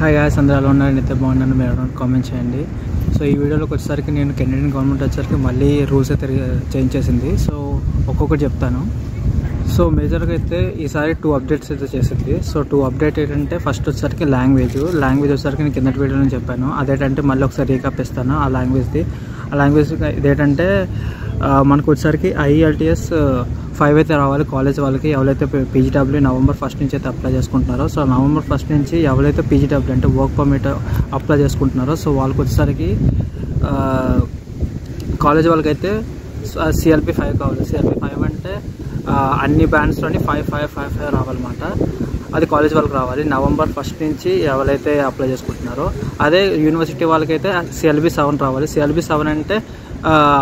Hi guys అందరూ ఎలా ఉన్నారు? అయితే బాగున్నాను. మీరు కామెంట్ చేయండి. సో ఈ వీడియోలోకి వచ్చేసరికి నేను కెనడియన్ గవర్నమెంట్ వచ్చేసరికి మళ్ళీ రూల్స్ అయితే చేంజ్ చేసింది. సో ఒక్కొక్కటి చెప్తాను. సో మేజర్గా అయితే ఈసారి టూ అప్డేట్స్ అయితే చేసింది. సో టూ అప్డేట్ ఏంటంటే ఫస్ట్ వచ్చేసరికి లాంగ్వేజ్ లాంగ్వేజ్ వచ్చేసరికి నేను కిందటి వీడియోలో చెప్పాను. అదేంటంటే మళ్ళీ ఒకసారి రీకప్ ఇస్తాను ఆ లాంగ్వేజ్ది ఆ లాంగ్వేజ్ ఇదేంటంటే మనకు వచ్చేసరికి ఐఎల్టీఎస్ ఫైవ్ అయితే రావాలి. కాలేజ్ వాళ్ళకి ఎవరైతే పీజీడబ్ల్యూ నవంబర్ ఫస్ట్ నుంచి అయితే అప్లై చేసుకుంటున్నారో సో నవంబర్ ఫస్ట్ నుంచి ఎవరైతే పీజీడబ్ల్యూ అంటే వర్క్ పర్మిట్ అప్లై చేసుకుంటున్నారో సో వాళ్ళకి వచ్చేసరికి కాలేజ్ వాళ్ళకైతే సిఎల్పి ఫైవ్ కావాలి. సిఎల్పి ఫైవ్ అంటే అన్ని బ్యాండ్స్లోని ఫైవ్ ఫైవ్ ఫైవ్ ఫైవ్ రావాలన్నమాట. అది కాలేజ్ వాళ్ళకి రావాలి. నవంబర్ ఫస్ట్ నుంచి ఎవరైతే అప్లై చేసుకుంటున్నారో అదే యూనివర్సిటీ వాళ్ళకైతే సిఎల్బి సెవెన్ రావాలి. సిఎల్బి సెవెన్ అంటే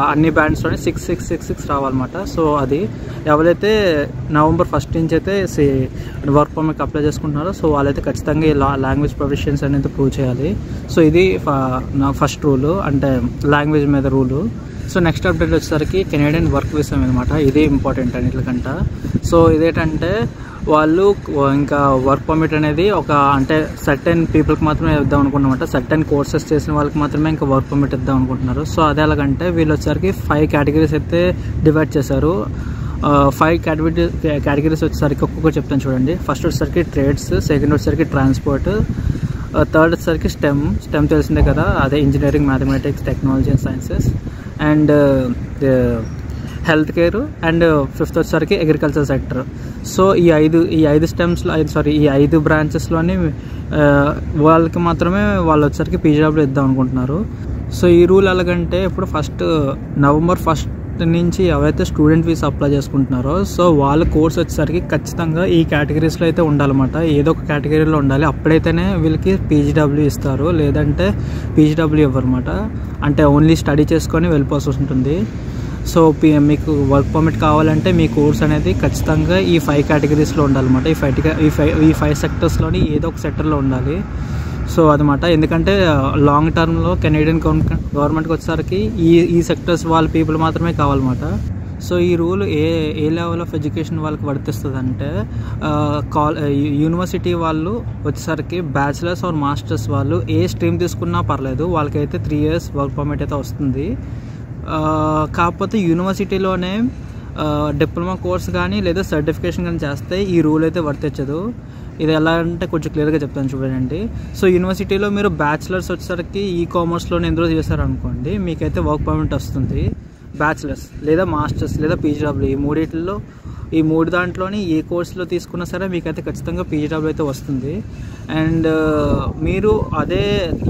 అన్ని బ్యాండ్స్లోని సిక్స్ సిక్స్ సిక్స్ సిక్స్ రావాలన్నమాట. సో అది ఎవరైతే నవంబర్ ఫస్ట్ నుంచి అయితే వర్క్ పర్మిట్ అప్లై చేసుకుంటున్నారో సో వాళ్ళైతే ఖచ్చితంగా ఈ లా లాంగ్వేజ్ ప్రొఫెషన్స్ అనేది ప్రూవ్ చేయాలి. సో ఇది ఫ- నా ఫస్ట్ రూల్ అంటే లాంగ్వేజ్ మీద రూలు సో నెక్స్ట్ అప్డేట్ వచ్చేసరికి కెనేడియన్ వర్క్ వీసా అనమాట ఇదే ఇంపార్టెంట్ అన్నిటికంట సో ఇదేంటంటే వాళ్ళు ఇంకా వర్క్ పర్మిట్ అనేది ఒక అంటే సర్టెన్ పీపుల్కి మాత్రమే ఇద్దాం అనుకుంటున్నమాట సర్టెన్ కోర్సెస్ చేసిన వాళ్ళకి మాత్రమే ఇంకా వర్క్ పర్మిట్ ఇద్దాం అనుకుంటున్నారు. సో అదే ఎలాగంటే వీళ్ళు వచ్చేసరికి ఫైవ్ కేటగిరీస్ అయితే డివైడ్ చేశారు. ఫైవ్ కేటగిరీ కేటగిరీస్ వచ్చేసరికి ఒక్కొక్కటి చెప్తాను చూడండి. ఫస్ట్ వచ్చేసరికి ట్రేడ్స్ సెకండ్ వచ్చేసరికి ట్రాన్స్పోర్ట్ థర్డ్ వచ్చేసరికి స్టెమ్ స్టెమ్ తెలిసిందే కదా అదే engineering mathematics technology and sciences and uh, uh, health care and fifth వచ్చేసరికి అగ్రికల్చర్ సెక్టర్ సో ఈ ఐదు ఈ ఐదు స్టెమ్స్లో ఐదు సారీ ఈ ఐదు బ్రాంచెస్లోని uh, వాళ్ళకి మాత్రమే వాళ్ళు వచ్చేసరికి పీజీడబ్ల్యూ ఇద్దాం అనుకుంటున్నారు. సో ఈ రూల్ ఎలాగంటే ఇప్పుడు ఫస్ట్ నవంబర్ ఫస్ట్ నుంచి ఎవరైతే స్టూడెంట్ వీసా అప్లై చేసుకుంటున్నారో సో వాళ్ళ కోర్స్ వచ్చేసరికి ఖచ్చితంగా ఈ కేటగిరీస్లో అయితే ఉండాలన్నమాట. ఏదో ఒక కేటగిరీలో ఉండాలి. అప్పుడైతేనే వీళ్ళకి పీజీడబ్ల్యూ ఇస్తారు లేదంటే పీజీడబ్ల్యూ ఇవ్వరమాట అంటే ఓన్లీ స్టడీ చేసుకొని వెళ్ళిపోవాల్సి ఉంటుంది సో మీకు వర్క్ పర్మిట్ కావాలంటే మీ కోర్స్ అనేది ఖచ్చితంగా ఈ ఫైవ్ కేటగిరీస్లో ఉండాలన్నమాట. ఈ ఫైవ్ ఈ ఫైవ్ ఈ ఫైవ్ సెక్టర్స్లోని ఏదో ఒక సెక్టర్లో ఉండాలి. సో అదనమాట ఎందుకంటే లాంగ్ టర్మ్లో కెనేడియన్ గవర్నమెంట్కి వచ్చేసరికి ఈ ఈ సెక్టర్స్ వాళ్ళ పీపుల్ మాత్రమే కావాలన్నమాట. సో ఈ రూల్ ఏ ఏ లెవెల్ ఆఫ్ ఎడ్యుకేషన్ వాళ్ళకి వర్తిస్తుంది అంటే కాల్ యూనివర్సిటీ వాళ్ళు వచ్చేసరికి బ్యాచిలర్స్ ఆర్ మాస్టర్స్ వాళ్ళు ఏ స్ట్రీమ్ తీసుకున్నా పర్లేదు వాళ్ళకైతే త్రీ ఇయర్స్ వర్క్ పర్మిట్ అయితే వస్తుంది. కాకపోతే యూనివర్సిటీలోనే డిప్లొమా కోర్స్ కానీ లేదా సర్టిఫికేషన్ కానీ చేస్తే ఈ రూల్ అయితే వర్తించదు. ఇది ఎలా అంటే కొంచెం క్లియర్గా చెప్తాను చూడండి. సో యూనివర్సిటీలో మీరు బ్యాచిలర్స్ వచ్చేసరికి ఈ కామర్స్లో ఎందులో చేశారనుకోండి మీకైతే వర్క్ పర్మిట్ వస్తుంది. బ్యాచిలర్స్ లేదా మాస్టర్స్ లేదా పీజీడబ్ల్యూ ఈ మూడిట్లో ఈ మూడు దాంట్లోని ఏ కోర్సులో తీసుకున్నా సరే మీకైతే ఖచ్చితంగా పీజీడబ్ల్యూ అయితే వస్తుంది. అండ్ మీరు అదే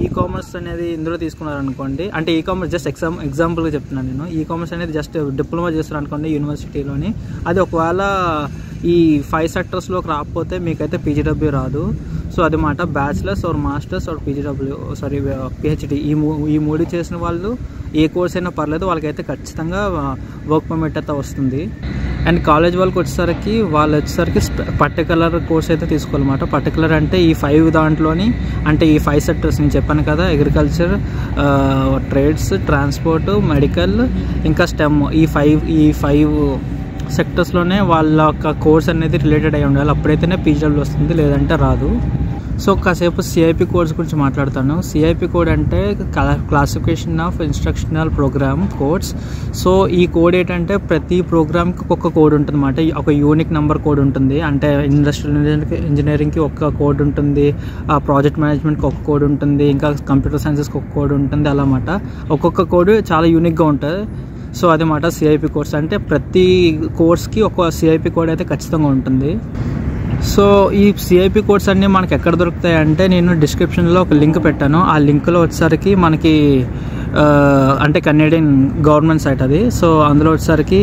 ఈ కామర్స్ అనేది ఇందులో తీసుకున్నారనుకోండి అంటే ఈ కామర్స్ జస్ట్ ఎగ్జామ్ ఎగ్జాంపుల్గా చెప్తున్నాను నేను. ఈ కామర్స్ అనేది జస్ట్ డిప్లొమా చేస్తారనుకోండి యూనివర్సిటీలోని అది ఒకవేళ ఈ ఫైవ్ సెక్టర్స్లోకి రాకపోతే మీకైతే పీజీడబ్ల్యూ రాదు. సో అది మాట bachelors or masters or PGW sorry PhD ఈ మూ ఈ మూడు చేసిన వాళ్ళు ఏ కోర్స్ అయినా పర్లేదు వాళ్ళకైతే ఖచ్చితంగా uh, వర్క్ పర్మిట్ అయితే వస్తుంది. అండ్ కాలేజ్ వాళ్ళకి వచ్చేసరికి వాళ్ళు వచ్చేసరికి పర్టికులర్ కోర్స్ అయితే తీసుకోవాలన్నమాట. పర్టికులర్ అంటే ఈ ఫైవ్ దాంట్లోని అంటే ఈ ఫైవ్ సెక్టర్స్ నేను చెప్పాను కదా అగ్రికల్చర్ ట్రేడ్స్ ట్రాన్స్పోర్ట్ మెడికల్ ఇంకా స్టెమ్ ఈ ఫైవ్ ఈ ఫైవ్ సెక్టర్స్లోనే వాళ్ళ యొక్క కోర్స్ అనేది రిలేటెడ్ అయి ఉండాలి. అప్పుడైతేనే పీజీడబ్ల్యూ వస్తుంది లేదంటే రాదు. సో కాసేపు సిఐపి కోడ్స్ గురించి మాట్లాడతాను. సిఐపి కోడ్ అంటే classification of instructional program codes so ఈ కోడ్ ఏంటంటే ప్రతి ప్రోగ్రామ్కి ఒక్కొక్క కోడ్ ఉంటుంది అన్నమాట ఒక యూనిక్ నెంబర్ కోడ్ ఉంటుంది. అంటే ఇండస్ట్రియల్ ఇంజనీరింగ్కి ఒక కోడ్ ఉంటుంది. ఆ ప్రాజెక్ట్ మేనేజ్మెంట్కి ఒక కోడ్ ఉంటుంది. ఇంకా కంప్యూటర్ సైన్సెస్కి ఒక కోడ్ ఉంటుంది అలా అన్నమాట. ఒక్కొక్క కోడ్ చాలా యూనిక్గా ఉంటుంది. సో అదన్నమాట సిఐపి కోర్స్ అంటే ప్రతి కోర్స్కి ఒక సిఐపి కోడ్ అయితే ఖచ్చితంగా ఉంటుంది. సో ఈ సిఐపి కోడ్స్ అన్నీ మనకి ఎక్కడ దొరుకుతాయి అంటే నేను డిస్క్రిప్షన్లో ఒక లింక్ పెట్టాను. ఆ లింక్లో వచ్చేసరికి మనకి అంటే కెనేడియన్ గవర్నమెంట్ సైట్ అది. సో అందులో వచ్చేసరికి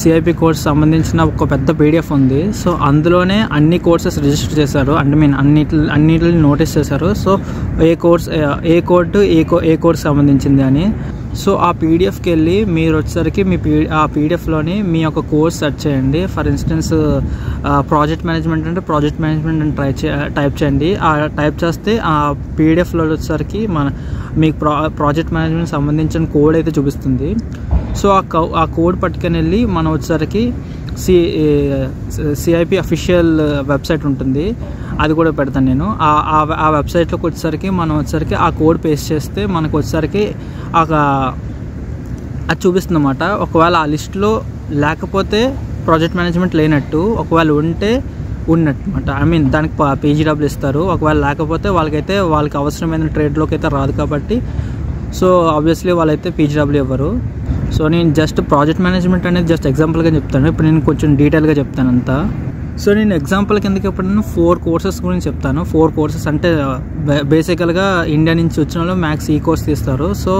సిఐపి కోర్స్ సంబంధించిన ఒక పెద్ద పీడిఎఫ్ ఉంది. సో అందులోనే అన్ని కోర్సెస్ రిజిస్టర్ చేశారు. అంటే మీన్ అన్నిటి అన్నిటిని నోటీస్ చేశారు. సో ఏ కోర్స్ ఏ కోర్టు ఏ కో ఏ కోర్స్ సంబంధించింది అని. సో ఆ పీడిఎఫ్కి వెళ్ళి మీరు వచ్చేసరికి మీ పీ ఆ పీడిఎఫ్లోని మీ యొక్క కోర్స్ సెర్చ్ చేయండి. ఫర్ ఇన్స్టెన్స్ ప్రాజెక్ట్ మేనేజ్మెంట్ అంటే ప్రాజెక్ట్ మేనేజ్మెంట్ అని ట్రై చే టైప్ చేయండి. ఆ టైప్ చేస్తే ఆ పీడిఎఫ్లో వచ్చేసరికి మన మీకు ప్రా ప్రాజెక్ట్ మేనేజ్మెంట్ సంబంధించిన కోడ్ అయితే చూపిస్తుంది. సో ఆ కౌ ఆ కోడ్ పట్టుకొని వెళ్ళి మనం వచ్చేసరికి సి సిఐపి అఫీషియల్ వెబ్సైట్ ఉంటుంది. అది కూడా పెడతాను నేను. ఆ- ఆ వెబ్సైట్లోకి వచ్చేసరికి మనం వచ్చేసరికి ఆ కోడ్ పేస్ట్ చేస్తే మనకు వచ్చేసరికి ఒక అది చూపిస్తుంది అన్నమాట ఒకవేళ ఆ లిస్ట్లో లేకపోతే ప్రాజెక్ట్ మేనేజ్మెంట్ లేనట్టు ఒకవేళ ఉంటే ఉన్నట్టు అనమాట ఐ మీన్ దానికి పేజీ డబ్బులు ఇస్తారు. ఒకవేళ లేకపోతే వాళ్ళకైతే వాళ్ళకి అవసరమైన ట్రేడ్లోకి అయితే రాదు కాబట్టి సో ఆబ్వియస్లీ వాళ్ళైతే పీజీ డబ్బులు ఇవ్వరు. సో నేను జస్ట్ ప్రాజెక్ట్ మేనేజ్మెంట్ అనేది జస్ట్ ఎగ్జాంపుల్గా చెప్తాను. ఇప్పుడు నేను కొంచెం డీటెయిల్గా చెప్తాను అంతా. సో నేను ఎగ్జాంపుల్ కిందకి ఎప్పుడైనా ఫోర్ కోర్సెస్ గురించి చెప్తాను. ఫోర్ కోర్సెస్ అంటే uh, బేసికల్గా ఇండియా నుంచి వచ్చిన వాళ్ళు మ్యాథ్స్ ఈ కోర్స్ తీస్తారు. సో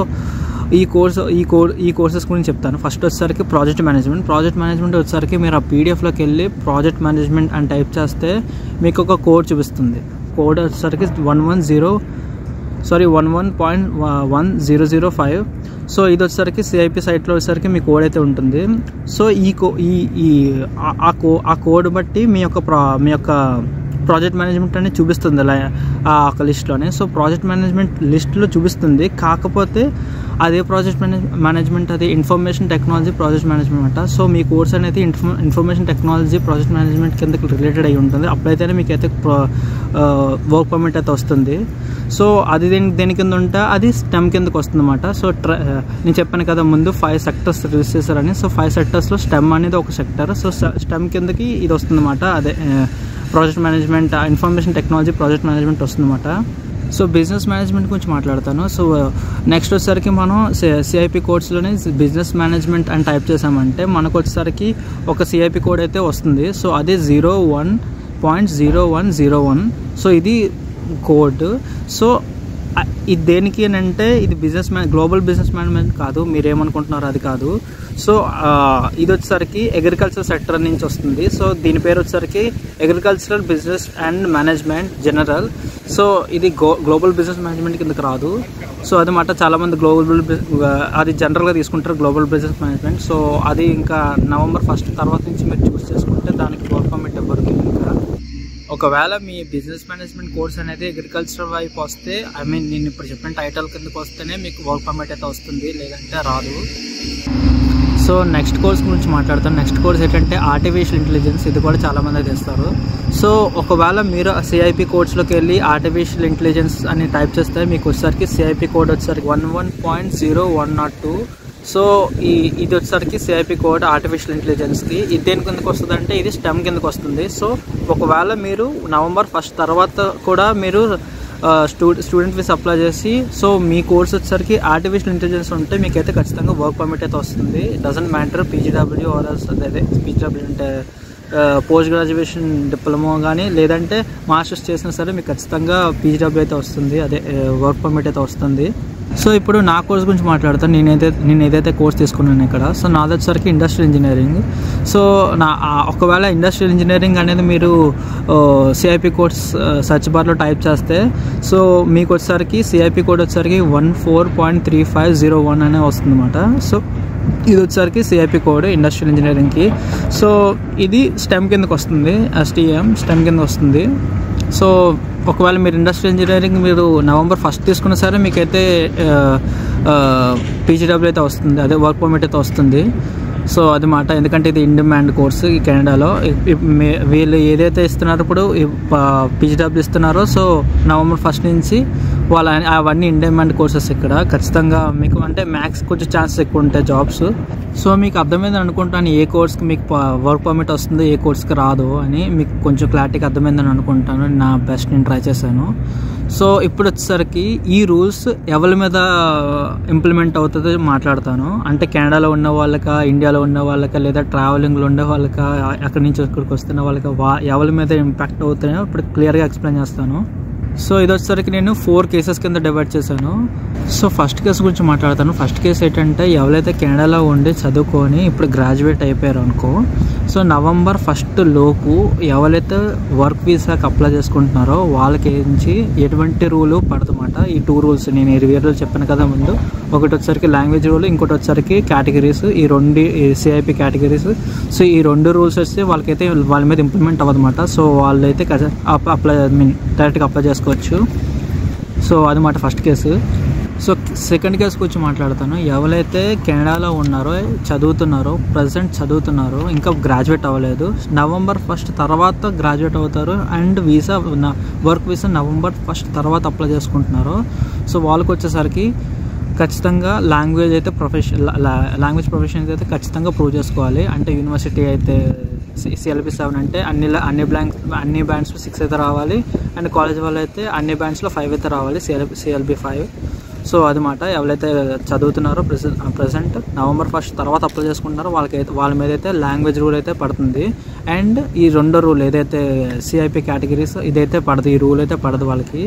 ఈ కోర్స్ ఈ కోర్ ఈ కోర్సెస్ గురించి చెప్తాను. ఫస్ట్ వచ్చేసరికి ప్రాజెక్ట్ మేనేజ్మెంట్ ప్రాజెక్ట్ మేనేజ్మెంట్ వచ్చేసరికి మీరు ఆ పీడిఎఫ్లోకి వెళ్ళి ప్రాజెక్ట్ మేనేజ్మెంట్ అని టైప్ చేస్తే మీకు ఒక కోడ్ చూపిస్తుంది. కోడ్ వచ్చేసరికి one one zero sorry one one point one zero zero five so ఇది వచ్చేసరికి సిఐపి సైట్లో వచ్చేసరికి మీ కోడ్ అయితే ఉంటుంది. సో ఈ కో ఈ ఈ ఆ- కో ఆ కోడ్ బట్టి మీ యొక్క ప్రా మీ యొక్క ప్రాజెక్ట్ మేనేజ్మెంట్ అనేది చూపిస్తుంది. అలా ఆ ఒక లిస్ట్లోనే సో ప్రాజెక్ట్ మేనేజ్మెంట్ లిస్ట్లో చూపిస్తుంది. కాకపోతే అదే ప్రాజెక్ట్ మేనేజ్ మేనేజ్మెంట్ అది ఇన్ఫర్మేషన్ టెక్నాలజీ ప్రాజెక్ట్ మేనేజ్మెంట్ అంట. సో మీ కోర్స్ అనేది ఇన్ఫర్మ ఇన్ఫర్మేషన్ టెక్నాలజీ ప్రాజెక్ట్ మేనేజ్మెంట్ కింద రిలేటెడ్ అయి ఉంటుంది. అప్పుడైతేనే మీకు అయితే వర్క్ పర్మిట్ అయితే వస్తుంది. సో అది దేని దేని కింద ఉంటే అది స్టెమ్ కిందకి వస్తుంది అనమాట సో ట్ర నేను చెప్పాను కదా ముందు ఫైవ్ సెక్టర్స్ రిలీజ్ చేశారని. సో ఫైవ్ సెక్టర్స్లో స్టెమ్ అనేది ఒక సెక్టర్. సో స్టెమ్ కిందకి ఇది వస్తుందన్నమాట. అదే project management information technology project management వస్తుందన్నమాట. సో బిజినెస్ మేనేజ్మెంట్ గురించి మాట్లాడతాను. సో uh, నెక్స్ట్ వచ్చేసరికి మనం సిఐపి కోడ్స్లోనే బిజినెస్ మేనేజ్మెంట్ అని టైప్ చేసామంటే మనకు వచ్చేసరికి ఒక సిఐపి కోడ్ అయితే వస్తుంది. సో అదే zero one point zero one zero one so ఇది కోడ్ సో ఇది దేనికి అని అంటే ఇది business man global business management కాదు మీరేమనుకుంటున్నారు అది కాదు. సో ఇది వచ్చేసరికి అగ్రికల్చర్ సెక్టర్ నుంచి వస్తుంది. సో దీని పేరు వచ్చేసరికి agricultural business and management general so ఇది గో గ్లోబల్ బిజినెస్ మేనేజ్మెంట్ కిందకి రాదు. సో అది మాట చాలామంది గ్లోబల్ అది జనరల్గా తీసుకుంటారు గ్లోబల్ బిజినెస్ మేనేజ్మెంట్ సో అది ఇంకా నవంబర్ ఫస్ట్ తర్వాత నుంచి మీరు చూస్ చేసుకుంటే దానికి ఒకవేళ మీ బిజినెస్ మేనేజ్మెంట్ కోర్స్ అనేది అగ్రికల్చర్ వైపు వస్తే ఐ మీన్ నేను ఇప్పుడు చెప్పిన టైటిల్ కిందకి వస్తేనే మీకు వర్క్ పర్మిట్ అయితే వస్తుంది లేదంటే రాదు. సో నెక్స్ట్ కోర్స్ గురించి మాట్లాడతాను. నెక్స్ట్ కోర్స్ ఏంటంటే ఆర్టిఫిషియల్ ఇంటెలిజెన్స్ ఇది కూడా చాలామంది తెస్తారు సో ఒకవేళ మీరు సిఐపి కోడ్స్లోకి వెళ్ళి ఆర్టిఫిషియల్ ఇంటెలిజెన్స్ అని టైప్ చేస్తే మీకు వచ్చేసరికి సిఐపి కోడ్ వచ్చేసరికి one one point zero one nought two so ఈ ఇది వచ్చేసరికి సిఐపి కోడ్ ఆర్టిఫిషియల్ ఇంటెలిజెన్స్కి ఇది దేని కిందకి వస్తుంది అంటే ఇది స్టెమ్ కిందకి వస్తుంది. సో ఒకవేళ మీరు నవంబర్ ఫస్ట్ తర్వాత కూడా మీరు స్టూ స్టూడెంట్ వీస్ అప్లై చేసి సో మీ కోర్స్ వచ్చేసరికి ఆర్టిఫిషియల్ ఇంటెలిజెన్స్ ఉంటే మీకైతే ఖచ్చితంగా వర్క్ పర్మిట్ అయితే వస్తుంది. డజంట్ మ్యాటర్ పీజీడబ్ల్యూ ఆర్ అదే పీజీడబ్ల్యూ అంటే పోస్ట్ గ్రాడ్యుయేషన్ డిప్లొమా కానీ లేదంటే మాస్టర్స్ చేసినా సరే మీకు ఖచ్చితంగా పీజీడబ్ల్యూ అయితే వస్తుంది. అదే వర్క్ పర్మిట్ అయితే వస్తుంది. సో ఇప్పుడు నా కోర్స్ గురించి మాట్లాడతాను నేనైతే నేను ఏదైతే కోర్స్ తీసుకున్నాను ఇక్కడ. సో నాది వచ్చేసరికి ఇండస్ట్రియల్ ఇంజనీరింగ్. సో నా ఒకవేళ ఇండస్ట్రియల్ ఇంజనీరింగ్ అనేది మీరు సిఐపి కోర్స్ సర్చ్ బార్లో టైప్ చేస్తే సో మీకు వచ్చేసరికి సిఐపి కోడ్ వచ్చేసరికి one four point three five zero one అనే వస్తుందన్నమాట. సో ఇది వచ్చేసరికి సిఐపి కోడ్ ఇండస్ట్రియల్ ఇంజనీరింగ్కి సో ఇది స్టెమ్ కిందకి వస్తుంది ఎస్టీఎం స్టెమ్ కింద వస్తుంది. సో ఒకవేళ మీరు ఇండస్ట్రియల్ ఇంజనీరింగ్ మీరు నవంబర్ ఫస్ట్ తీసుకున్న సరే మీకైతే పీజీడబ్ల్యూ అయితే వస్తుంది అదే వర్క్ పర్మిట్ అయితే వస్తుంది. సో అది మాట. ఎందుకంటే ఇది ఇన్ డిమాండ్ కోర్సు ఈ కెనడాలో వీళ్ళు ఏదైతే ఇస్తున్నారో ఇప్పుడు పీజీడబ్ల్యూ ఇస్తున్నారో సో నవంబర్ ఫస్ట్ నుంచి వాళ్ళ అవన్నీ ఇండెమెంట్ కోర్సెస్ ఇక్కడ. ఖచ్చితంగా మీకు అంటే మ్యాథ్స్ కొంచెం ఛాన్సెస్ ఎక్కువ ఉంటాయి జాబ్స్ సో మీకు అర్థమైంది అనుకుంటాను ఏ కోర్స్కి మీకు వర్క్ పర్మిట్ వస్తుంది ఏ కోర్స్కి రాదు అని మీకు కొంచెం క్లారిటీగా అర్థమైందని అనుకుంటాను. నా బెస్ట్ నేను ట్రై చేశాను. సో ఇప్పుడు వచ్చేసరికి ఈ రూల్స్ ఎవరి మీద uh, ఇంప్లిమెంట్ అవుతుందో మాట్లాడతాను. అంటే కెనడాలో ఉన్న వాళ్ళకా ఇండియాలో ఉన్న వాళ్ళకా లేదా ట్రావెలింగ్లో ఉండే వాళ్ళకా అక్కడి నుంచి ఇక్కడికి వస్తున్న వాళ్ళకి వా ఎవరి మీద ఇంపాక్ట్ అవుతున్నాయో ఇప్పుడు క్లియర్గా ఎక్స్ప్లెయిన్ చేస్తాను. సో ఇది వచ్చేసరికి నేను ఫోర్ కేసెస్ కింద డివైడ్ చేశాను. సో ఫస్ట్ కేసు గురించి మాట్లాడతాను. ఫస్ట్ కేసు ఏంటంటే ఎవరైతే కెనడాలో ఉండి చదువుకొని ఇప్పుడు గ్రాడ్యుయేట్ అయిపోయారు అనుకో సో నవంబర్ ఫస్ట్ లోపు ఎవరైతే వర్క్ వీసాకి అప్లై చేసుకుంటున్నారో వాళ్ళకి ఎటువంటి రూలు పడదన్నమాట. ఈ టూ రూల్స్ నేను ఇరవై రోజులు చెప్పాను కదా ముందు. ఒకటి వచ్చరికి లాంగ్వేజ్ రూల్ ఇంకోటి వచ్చరికి కేటగిరీస్ ఈ రెండు సిఐపి కేటగిరీస్. సో ఈ రెండు రూల్స్ వస్తే వాళ్ళకైతే వాళ్ళ మీద ఇంప్లిమెంట్ అవ్వదన్నమాట. సో వాళ్ళైతే అప్లై ఐ మీన్ డైరెక్ట్గా అప్లై చేసుకోవచ్చు. సో అది మాట first case. So second case గురించి మాట్లాడతాను. ఎవరైతే కెనడాలో ఉన్నారో చదువుతున్నారో ప్రజెంట్ చదువుతున్నారో ఇంకా గ్రాడ్యుయేట్ అవ్వలేదు నవంబర్ ఫస్ట్ తర్వాత గ్రాడ్యుయేట్ అవుతారు and visa work visa November first తర్వాత అప్లై చేసుకుంటున్నారు. సో వాళ్ళకి వచ్చేసరికి ఖచ్చితంగా లాంగ్వేజ్ అయితే ప్రొఫెషన్ లాంగ్వేజ్ ప్రొఫెషన్ అయితే ఖచ్చితంగా ప్రూవ్ చేసుకోవాలి. అంటే యూనివర్సిటీ అయితే సిఎల్బి సెవెన్ అంటే అన్ని అన్ని బ్లాంక్ అన్ని బ్యాండ్స్లో సిక్స్ అయితే రావాలి. అండ్ కాలేజ్ వాళ్ళు అయితే అన్ని బ్యాండ్స్లో ఫైవ్ అయితే రావాలి సిఎల్ సిఎల్బి ఫైవ్ సో అదమాట ఎవరైతే చదువుతున్నారో ప్రెసెంట్ ప్రెసెంట్ నవంబర్ ఫస్ట్ తర్వాత అప్లై చేసుకుంటున్నారో వాళ్ళకైతే వాళ్ళ మీద అయితే లాంగ్వేజ్ రూల్ అయితే పడుతుంది. అండ్ ఈ రెండో రూల్ ఏదైతే సిఐపి కేటగిరీస్ ఇదైతే పడదు. ఈ రూల్ అయితే పడదు వాళ్ళకి.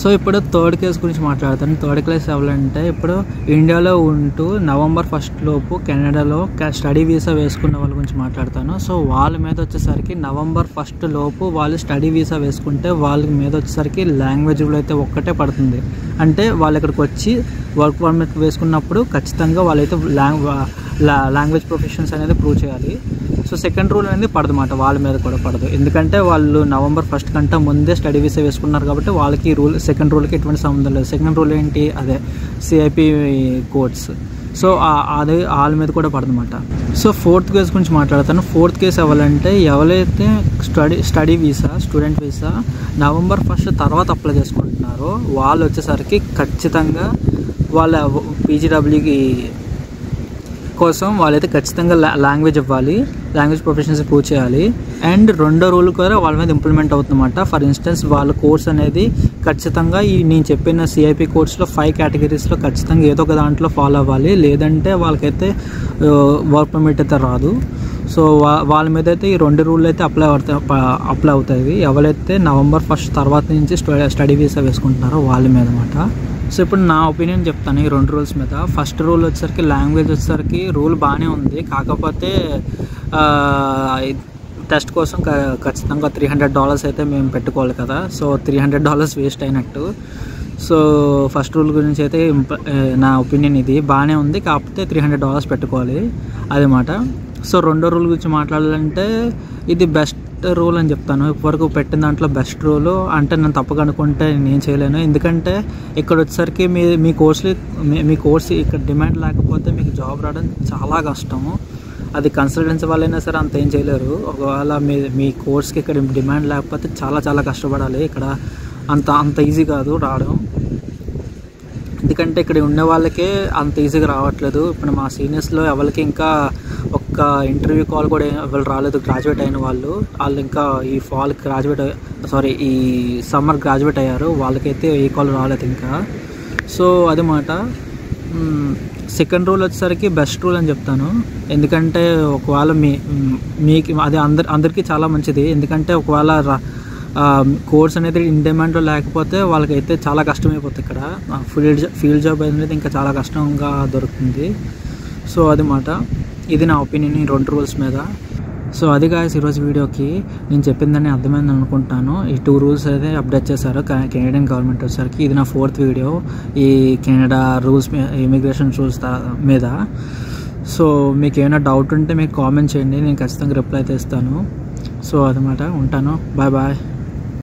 సో ఇప్పుడు థర్డ్ కేస్ గురించి మాట్లాడతాను. థర్డ్ క్లాస్ ఎవరంటే ఇప్పుడు ఇండియాలో ఉంటూ నవంబర్ ఫస్ట్ లోపు కెనడాలో స్టడీ వీసా వేసుకున్న వాళ్ళ గురించి మాట్లాడతాను. సో వాళ్ళ మీద వచ్చేసరికి నవంబర్ ఫస్ట్ లోపు వాళ్ళు స్టడీ వీసా వేసుకుంటే వాళ్ళ మీద వచ్చేసరికి లాంగ్వేజ్లో అయితే ఒక్కటే పడుతుంది. అంటే వాళ్ళు ఇక్కడికి వచ్చి వర్క్ పర్మిట్ వేసుకున్నప్పుడు ఖచ్చితంగా వాళ్ళైతే లాంగ్వేజ్ ప్రొఫెషన్స్ అనేది ప్రూవ్ చేయాలి. సో సెకండ్ రూల్ అనేది పడదు మాట వాళ్ళ మీద కూడా పడదు. ఎందుకంటే వాళ్ళు నవంబర్ ఫస్ట్ కంటే ముందే స్టడీ వీసా వేసుకున్నారు కాబట్టి వాళ్ళకి రూల్ సెకండ్ రూల్కి ఎటువంటి సంబంధం లేదు. సెకండ్ రూల్ ఏంటి? అదే సిఐపి కోర్ట్స్ సో అది వాళ్ళ మీద కూడా పడదన్నమాట సో ఫోర్త్ కేసు గురించి మాట్లాడతాను. ఫోర్త్ కేసు ఎవరంటే ఎవరైతే study study visa student visa November first తర్వాత అప్లై చేసుకుంటున్నారో వాళ్ళు వచ్చేసరికి ఖచ్చితంగా వాళ్ళ పీజీడబ్ల్యూకి కోసం వాళ్ళైతే ఖచ్చితంగా లాంగ్వేజ్ ఇవ్వాలి. లాంగ్వేజ్ ప్రొఫెషన్స్ ప్రూవ్ చేయాలి. అండ్ రెండో రూల్ కూడా వాళ్ళ మీద ఇంప్లిమెంట్ అవుతుందన్నమాట. ఫర్ ఇన్స్టెన్స్ వాళ్ళ కోర్స్ అనేది ఖచ్చితంగా ఈ నేను చెప్పిన సిఐపి కోర్స్లో ఫైవ్ కేటగిరీస్లో ఖచ్చితంగా ఏదో ఒక దాంట్లో ఫాలో అవ్వాలి. లేదంటే వాళ్ళకైతే వర్క్ పర్మిట్ అయితే రాదు. సో వా వాళ్ళ మీద అయితే ఈ రెండు రూల్ అయితే అప్లై అవుతాయి అప్లై అవుతాయి. ఎవరైతే నవంబర్ ఫస్ట్ తర్వాత నుంచి స్టడీ వీసా వేసుకుంటున్నారో వాళ్ళ మీద అనమాట సో ఇప్పుడు నా ఒపీనియన్ చెప్తాను ఈ రెండు రూల్స్ మీద. ఫస్ట్ రూల్ వచ్చేసరికి లాంగ్వేజ్ వచ్చేసరికి రూల్ బాగానే ఉంది. కాకపోతే టెస్ట్ కోసం ఖచ్చితంగా త్రీ హండ్రెడ్ డాలర్స్ అయితే మేము పెట్టుకోవాలి కదా. So three hundred dollars waste అయినట్టు. సో ఫస్ట్ రూల్ గురించి అయితే నా ఒపీనియన్ ఇది. బాగానే ఉంది. కాకపోతే త్రీ హండ్రెడ్ డాలర్స్ పెట్టుకోవాలి. అదనమాట సో రెండో రూల్ గురించి మాట్లాడాలంటే ఇది బెస్ట్ రోల్ అని చెప్తాను. ఇప్పటివరకు పెట్టిన దాంట్లో బెస్ట్ రోల్. అంటే నేను తప్పక అనుకుంటే నేను చేయలేను. ఎందుకంటే ఇక్కడ వచ్చేసరికి మీ మీ కోర్సులు మీ కోర్స్ ఇక్కడ డిమాండ్ లేకపోతే మీకు జాబ్ రావడం చాలా కష్టము. అది కన్సల్టెన్సీ వాళ్ళైనా సరే అంత ఏం చేయలేరు. ఒకవేళ మీ మీ కోర్స్కి ఇక్కడ డిమాండ్ లేకపోతే చాలా చాలా కష్టపడాలి. ఇక్కడ అంత అంత ఈజీ కాదు రావడం. ఎందుకంటే ఇక్కడ ఉండే వాళ్ళకే అంత ఈజీగా రావట్లేదు. ఇప్పుడు మా సీనియర్స్లో ఎవరికి ఇంకా ఒక్క ఇంటర్వ్యూ కాల్ కూడా ఎవరు రాలేదు గ్రాడ్యుయేట్ అయిన వాళ్ళు. వాళ్ళు ఇంకా ఈ ఫాల్ గ్రాడ్యుయేట్ సారీ ఈ సమ్మర్ గ్రాడ్యుయేట్ అయ్యారు. వాళ్ళకైతే ఏ కాల్ రాలేదు ఇంకా. సో అదమాట సెకండ్ రూల్ వచ్చేసరికి బెస్ట్ రూల్ అని చెప్తాను. ఎందుకంటే ఒకవేళ మీ మీకు అది అందరి అందరికీ చాలా మంచిది. ఎందుకంటే ఒకవేళ కోర్స్ అనేది ఇన్ డిమాండ్లో లేకపోతే వాళ్ళకైతే చాలా కష్టమైపోతుంది ఇక్కడ. ఫీల్డ్ ఫీల్డ్ జాబ్ అనేది ఇంకా చాలా కష్టంగా దొరుకుతుంది. సో అది మాట. ఇది నా ఒపీనియన్ ఈ రెండు రూల్స్ మీద. సో అది కాదు ఈరోజు వీడియోకి నేను చెప్పిందని అర్థమైంది అనుకుంటాను. ఈ టూ రూల్స్ అయితే అప్డేట్ చేశారు కెనడియన్ గవర్నమెంట్ వచ్చేసరికి. ఇది నా ఫోర్త్ వీడియో ఈ కెనడా రూల్స్ ఇమిగ్రేషన్ రూల్స్ మీద. సో మీకు ఏమైనా డౌట్ ఉంటే మీకు కామెంట్ చేయండి. నేను ఖచ్చితంగా రిప్లై అయితే ఇస్తాను సో అదనమాట ఉంటాను. Bye bye